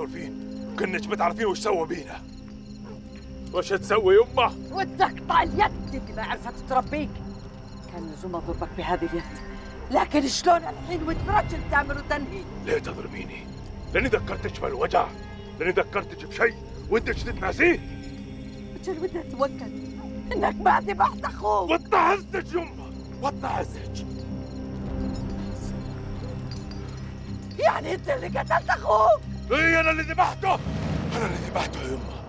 مسولفين كنك بتعرفين وش سوى بينا. وش تسوي يمه وتقطع اليد اللي ما عرفت تربيك. كان لزوم أضربك بهذه اليد. لكن شلون الحين وترجل تعمل وتنهي؟ ليه تضربيني لأني ذكرتك بالوجع. لأني ذكرتك بشيء. ودك تتناسيه أجل ودي أتوكل. إنك ما ذبحت أخوك. واتعزتك يمه واتعزتك يعني أنت اللي قتلت أخوك. اي أنا اللي ذبحته أنا اللي ذبحته يمه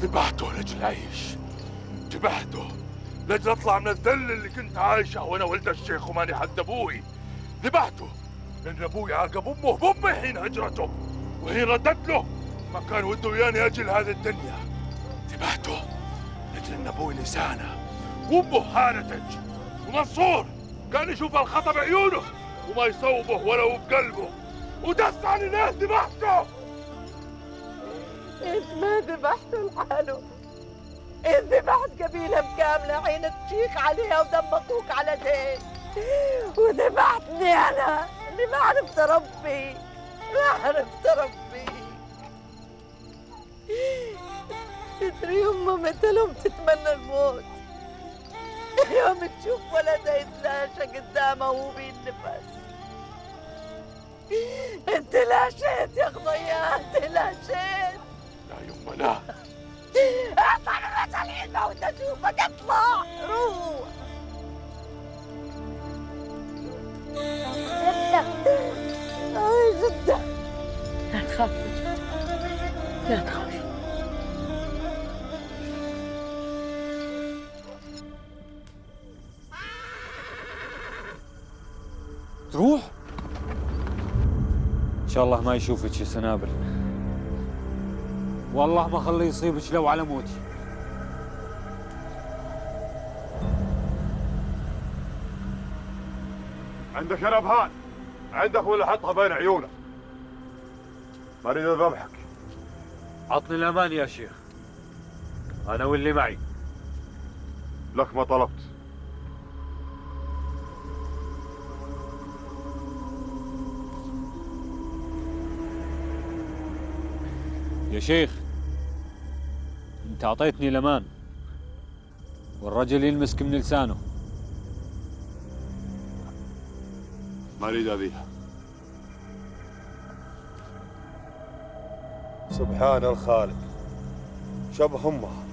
ذبحته لأجل اعيش ذبحته لأجل أطلع من الذل اللي كنت عايشه وأنا ولد الشيخ وماني حد أبوي. ذبحته لأن أبوي عاقب أمه بامي حين هجرته. وهي ردت له ما كان وده وياني أجل هذه الدنيا. ذبحته لأجل أن أبوي لسانه وأمه هانتج ومنصور كان يشوف الخطا بعيونه وما يصوبه ولو بقلبه. ودس على الناس ذبحته إنت ما ذبحته لحاله إنت ذبحت قبيلة كاملة عين تشيخ عليها ودم أخوك على دين وذبحتني أنا اللي ما عرفت ربي. ما عرفت ربي. تدري يوم متى لهم تتمنى الموت؟ يوم تشوف ولدها يتلاشى قدامها وهو بينفس. انت لاشيت يا خضيا انت لاشيت لا يما لا. اطلع من وجه العيد ما ودي اشوفك اطلع روح. زدة. لا تخاف لا تخاف تروح شاء الله ما يشوفك يا سنابل. والله ما خليه يصيبك لو على موتي. عندك يا نبهان عندك ولا حطها بين عيونك. ما اريد اذبحك عطني الأمان يا شيخ. أنا واللي معي. لك ما طلبت. يا شيخ أنت أعطيتني الأمان والرجل يلمسك من لسانه. ما أريد اذيها سبحان الخالق شبه امها